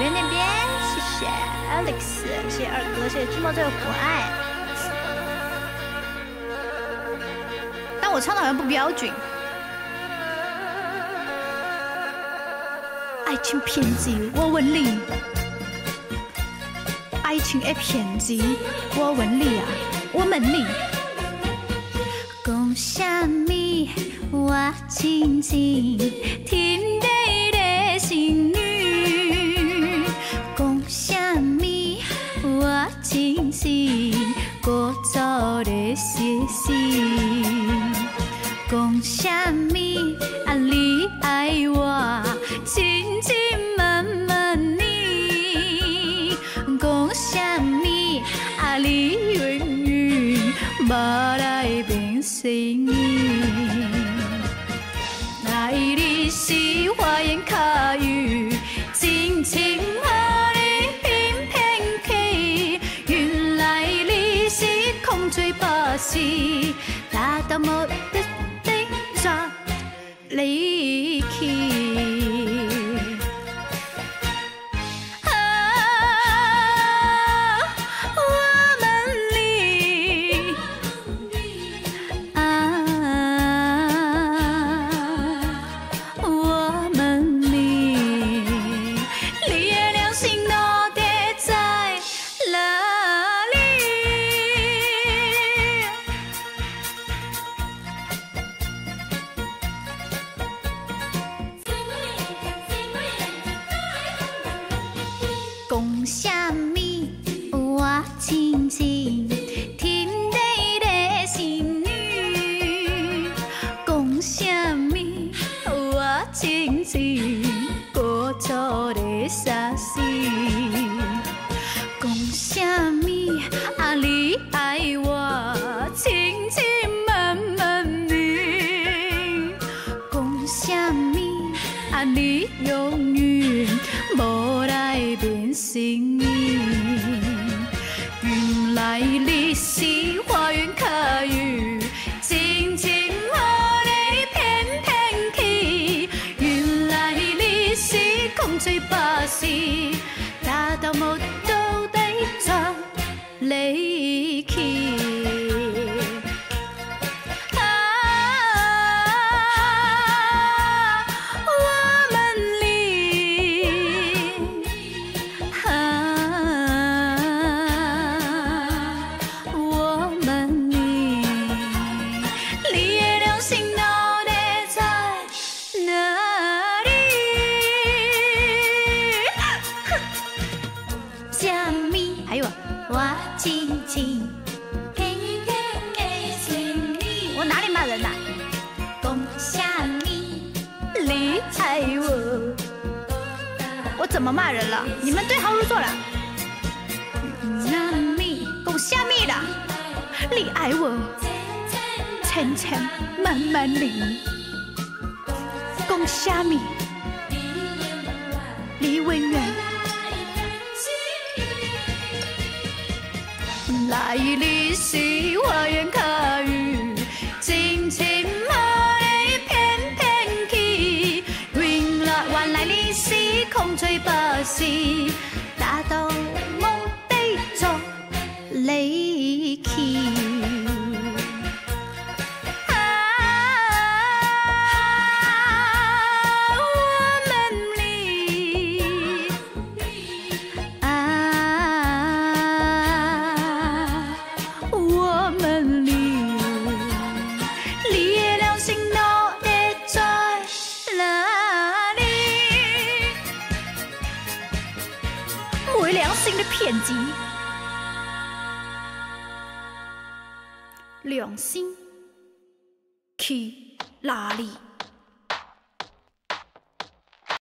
边那边，谢谢 Alex，谢谢二哥，谢谢寂寞最可爱。但我唱的好像不标准。爱情骗子，我问你，爱情的骗子，我问你啊，我问你，讲什么？我亲亲天我亲亲故作的细心，讲什么？啊，你爱我亲亲慢慢你，讲什么？啊，你永远无来变心意。爱你是花言巧语，巴舌，大到无得得抓离 讲什么？我亲亲天地的心女，讲什么？我亲亲故作的傻心，讲什么？啊，你爱我亲亲慢慢你，讲什么？啊，你永心。原来你是花言巧语，真情和你翩翩去。原来你是空嘴巴舌，达到目到底怎离我，哪里骂人呐、讲什么？你爱我。我怎么骂人了？你们对号入座了。那米讲虾米啦？你爱我，千千慢慢你。讲虾米？你爱你是花言巧语，真情和你偏偏去。原来原来你是空嘴巴舌，心的骗子，良心去哪里？